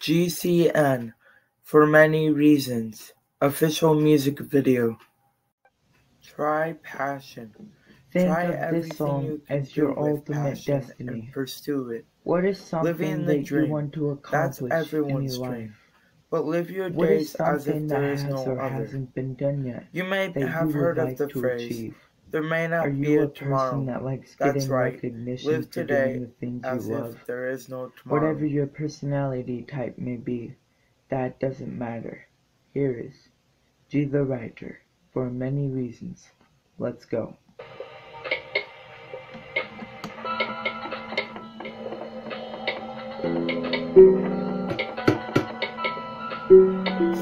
GCN for many reasons. Official music video. Try passion. Think Try of everything this song you can as your ultimate destiny. and pursue it. What is Living something the that dream. you want to That's accomplish in everyone's your dream. life? But live your What is days as if there has no other. hasn't been done yet You may have you heard of like the phrase, achieve? There may not Are be a a person tomorrow. that likes That's getting right. recognition Live for today doing the things as you if love? there is no tomorrow. Whatever your personality type may be, that doesn't matter. Here is G the Writer for many reasons. Let's go.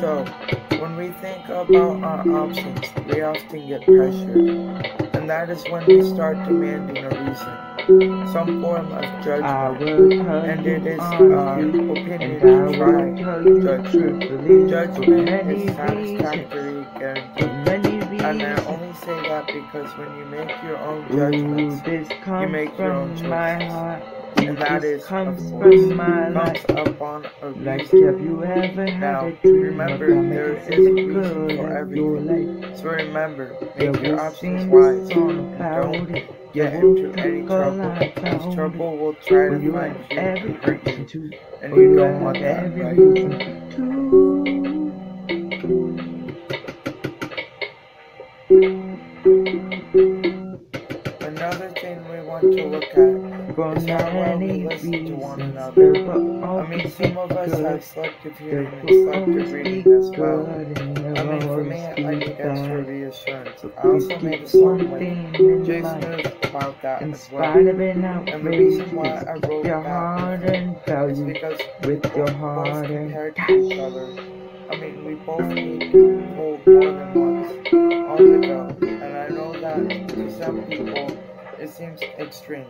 So, when we think about our options, we often get pressured, and that is when they start demanding a reason, some form of judgment, and it is our uh, opinion to try you judgment. Judgment is satisfactory, guaranteed. And I only say that because when you make your own judgments, comes make your own choices. And that is comes from my life. upon a reason. have you ever had Now, a remember, there is a reason good for everything. So remember, make your options wise. a song about Don't it. get into any trouble, about trouble will try to find have you every and hurt you, and you you don't want that, right? Another thing we want to look at is how we listen to one another. I mean, some of us have selective hearing and selective reading as well. I mean, for me, I need extra reassurance. I also made a song with. Smooth about that as well. And the reason why I wrote that is because with your hard-earned compared to each other. I mean, we both need to be told more than once on the go. And I know that to some people it seems extreme,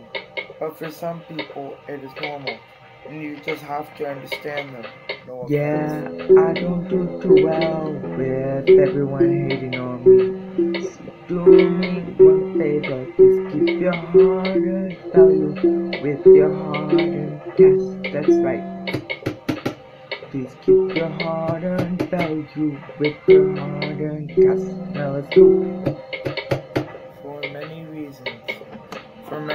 but for some people it is normal. And you just have to understand them. No Yeah. I don't do too well with everyone hating on me. Do me one favor, please keep your hard-earned value with your hard-earned cash. That's right. Please keep your heart and value with your hard-earned cash. Now let's go.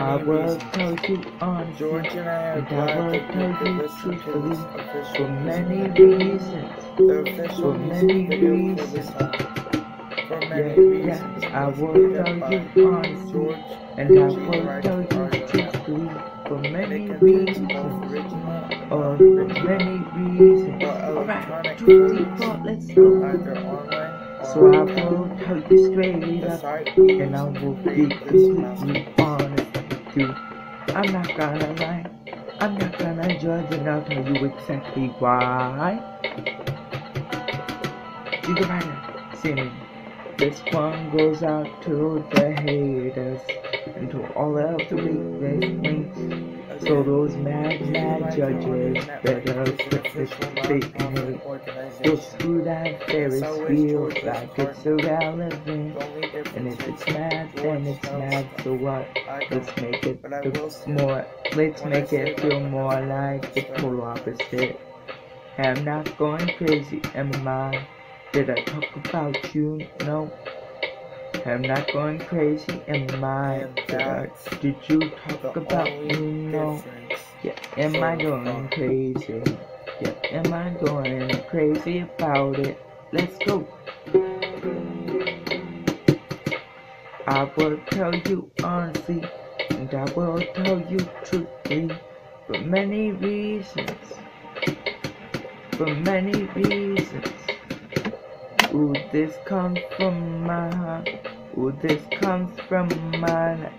I will tell you honestly, George and I are glad that you you listen to this for many reasons. The official For many video for this reasons. For many reasons. I will tell you honestly, George and I will tell you truthfully for many reasons. both original and for many reasons. Alright, electronic two, three, let's go. So I will tell you straight up, and I will be create this completely honest with you. I'm not gonna lie, I'm not gonna judge, and I'll tell you exactly why. Do the writer singing. This one goes out to the haters and to all of the weakness links. So those mad, mad judges better quit this fake hate. Those screw that Ferris wheel like it's irrelevant. And if it's mad, then it's mad, so what? Let's make it the more, let's make it feel more like the total opposite. I'm not going crazy, am I? Did I talk about you? No. I'm not going crazy, in my thoughts. Did, I, that's did you talk about me? No. Yeah, am I going crazy? Yeah, am I going crazy about it? Let's go. I will tell you honestly, and I will tell you truthfully, for many reasons. For many reasons. Ooh, this comes from my heart. This comes from my